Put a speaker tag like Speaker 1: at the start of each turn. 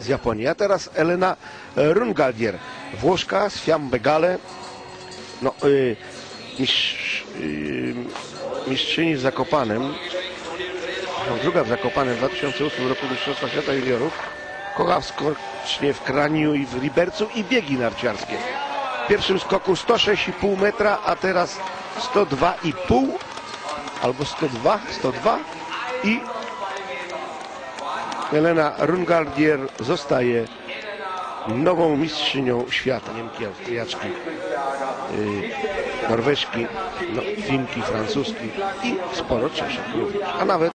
Speaker 1: z Japonii. A teraz Elena Rungaldier, Włoszka z Fiambegale. No, y, mistrz, y, mistrzyni w Zakopanem. No, druga w Zakopanem w 2008 roku Mistrzostwa Świata Juniorów. Kocha skocznie w Kraniu i w Libercu i biegi narciarskie. W pierwszym skoku 106,5 metra, a teraz 102,5 albo 102, 102 i Elena Rungardier zostaje nową mistrzynią świata. Niemki, Austriaczki, yy, Norweżki, no, Finki, Francuski i sporo Czeszek również. A nawet